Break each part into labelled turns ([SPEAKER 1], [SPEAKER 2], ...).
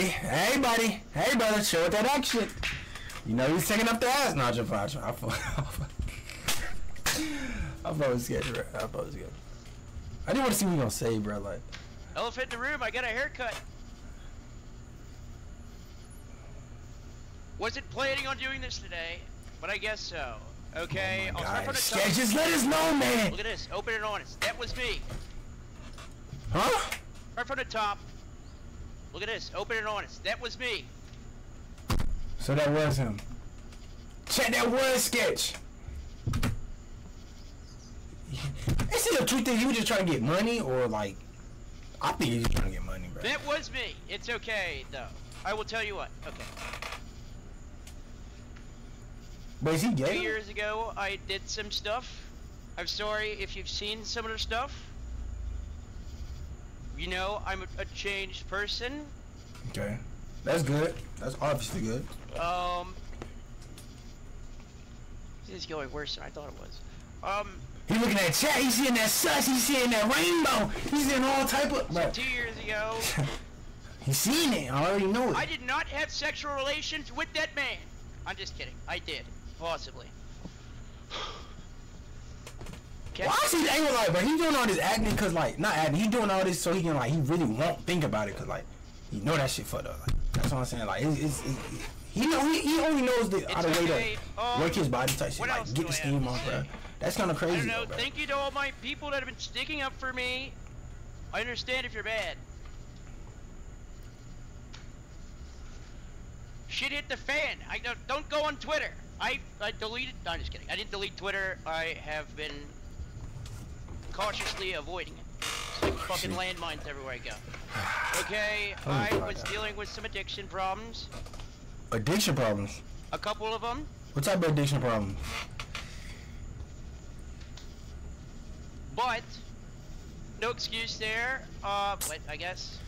[SPEAKER 1] buddy. Hey, buddy. Hey, brother. Show it that action. You know he's taking up the ass. Not your father. I thought I thought it was good, bro. I thought it was good. I didn't want to see what you gonna say, bro. Like,
[SPEAKER 2] Elephant in the room, I got a haircut. Wasn't planning on doing this today, but I guess so. Okay,
[SPEAKER 1] oh
[SPEAKER 2] I'll start from the top.
[SPEAKER 1] Sketch, just let us know, man.
[SPEAKER 2] Look at this, open and honest. That was me.
[SPEAKER 1] Huh?
[SPEAKER 2] Right from the top. Look at this, open and honest. That was me.
[SPEAKER 1] So that was him. Check that was sketch. Is it a thing? He was just trying to get money, or like, I think he's just trying to get money, bro.
[SPEAKER 2] That was me. It's okay, though. I will tell you what. Okay.
[SPEAKER 1] But is he gay?
[SPEAKER 2] Two years ago, I did some stuff. I'm sorry if you've seen some of the stuff. You know, I'm a, a changed person.
[SPEAKER 1] Okay, that's good. That's obviously good.
[SPEAKER 2] Um, this is going worse than I thought it was. Um,
[SPEAKER 1] He looking at chat. He's seeing that sus. He's seeing that rainbow. He's seeing all type of. Bro,
[SPEAKER 2] two years ago,
[SPEAKER 1] he's seen it. I already know it.
[SPEAKER 2] I did not have sexual relations with that man. I'm just kidding. I did, possibly. Okay.
[SPEAKER 1] Why is he angry like, but He doing all this acting cause like, not acting. He doing all this so he can like, he really won't think about it cause like, he know that shit fucked up. Like, that's what I'm saying. Like, it's, it's, it's he know he, he only knows the how to way to
[SPEAKER 2] Um,
[SPEAKER 1] work his body type shit. Like, get the steam off, bro. That's kind of
[SPEAKER 2] I
[SPEAKER 1] crazy.
[SPEAKER 2] don't know.
[SPEAKER 1] though, bro.
[SPEAKER 2] Thank you to all my people that have been sticking up for me. I understand if you're bad. Shit hit the fan. I don't don't go on Twitter. I I deleted. No, I'm just kidding. I didn't delete Twitter. I have been cautiously avoiding it. It's like fucking landmines everywhere I go. Okay,
[SPEAKER 1] Oh,
[SPEAKER 2] I
[SPEAKER 1] God.
[SPEAKER 2] was dealing with some addiction problems.
[SPEAKER 1] Addiction problems.
[SPEAKER 2] A couple of them.
[SPEAKER 1] What type of addiction problems?
[SPEAKER 2] But no excuse there. Uh, but I guess.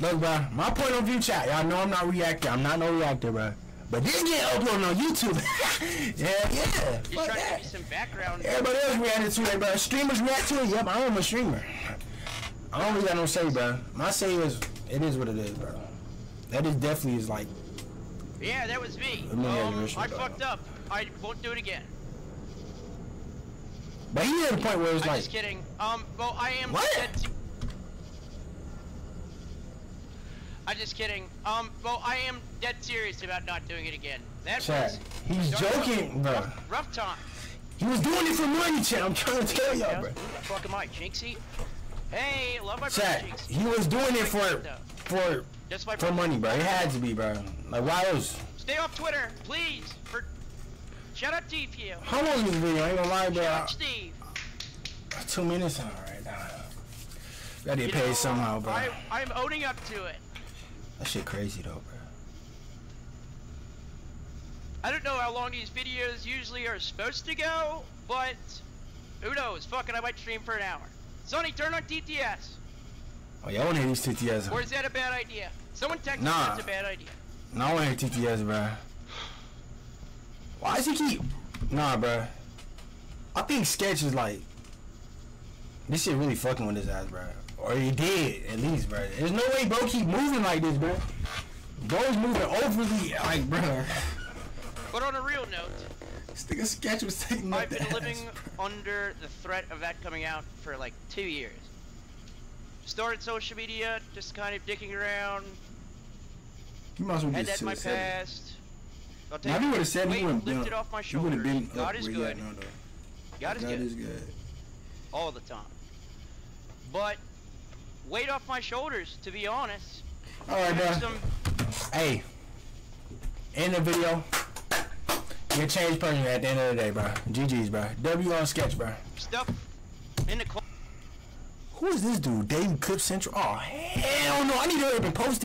[SPEAKER 1] Look, bro. My point of view, chat. Y'all know I'm not reacting. I'm not no reactor, bro. But this get uploaded on YouTube. yeah, yeah. Fuck
[SPEAKER 2] trying to give you some background.
[SPEAKER 1] Everybody else reacted to it, bro. Streamers react to it. Yep, I am a streamer. I don't really got no say, bro. My say is, it is what it is, bro. That is definitely is like,
[SPEAKER 2] Yeah, that was me.
[SPEAKER 1] Let me hear
[SPEAKER 2] Um, I fucked up. I won't do it again.
[SPEAKER 1] but he at a point where it's
[SPEAKER 2] I'm
[SPEAKER 1] like,
[SPEAKER 2] just kidding. Um, well, I am.
[SPEAKER 1] What?
[SPEAKER 2] dead se- I'm just kidding. Um, well, I am dead serious about not doing it again. That
[SPEAKER 1] chat.
[SPEAKER 2] was
[SPEAKER 1] He's joking, bro.
[SPEAKER 2] rough, rough time.
[SPEAKER 1] He was doing it for money, chat. I'm trying to tell y'all,
[SPEAKER 2] Yeah,
[SPEAKER 1] bro.
[SPEAKER 2] Who the fuck am I, Jynxzi? Hey, love my brother Jynxzi.
[SPEAKER 1] He was doing it for, for,
[SPEAKER 2] That's my
[SPEAKER 1] for money, bro. It had to be, bro. Like, why else?
[SPEAKER 2] Stay off Twitter, please. For shout out to you.
[SPEAKER 1] How long is this video? I ain't gonna lie,
[SPEAKER 2] Shout
[SPEAKER 1] bro.
[SPEAKER 2] out Steve.
[SPEAKER 1] Two minutes? Alright, nah. Gotta
[SPEAKER 2] You
[SPEAKER 1] get paid
[SPEAKER 2] know,
[SPEAKER 1] somehow, bro.
[SPEAKER 2] I, I'm owning up to it.
[SPEAKER 1] That shit crazy, though, bro.
[SPEAKER 2] I don't know how long these videos usually are supposed to go, but who knows? Fuck it, I might stream for an hour. Sonny, turn on TTS.
[SPEAKER 1] Oh, y'all wanna hear these TTS?
[SPEAKER 2] Or is that a bad idea? Someone text me that's a bad idea.
[SPEAKER 1] No, I wanna hear TTS, bro. Why does he keep... Nah, bro. I think Sketch is like... This shit really fucking with his ass, bro. Or he did, at least, bro. There's no way bro keep moving like this, bro. Bro's moving overly, like, bro.
[SPEAKER 2] But on a real note,
[SPEAKER 1] This nigga Sketch was taking
[SPEAKER 2] I've been
[SPEAKER 1] ass,
[SPEAKER 2] living
[SPEAKER 1] bro.
[SPEAKER 2] under the threat of that coming out for like two years. Started social media, just kind of dicking around,
[SPEAKER 1] You might as well just
[SPEAKER 2] my
[SPEAKER 1] it.
[SPEAKER 2] past. I'll
[SPEAKER 1] Now, if you would have said he wouldn't been,
[SPEAKER 2] lifted off my shoulders.
[SPEAKER 1] been
[SPEAKER 2] God
[SPEAKER 1] up
[SPEAKER 2] is good. God is
[SPEAKER 1] God
[SPEAKER 2] good.
[SPEAKER 1] is good.
[SPEAKER 2] all the time. But weight off my shoulders, to be honest.
[SPEAKER 1] All right,
[SPEAKER 2] some
[SPEAKER 1] Hey, in the video, you're a changed person at the end of the day, bro. GG's, bro. W on sketch, bro.
[SPEAKER 2] stuff in the closet.
[SPEAKER 1] Who is this dude? David Clip Central? Oh, hell no. I need to up and post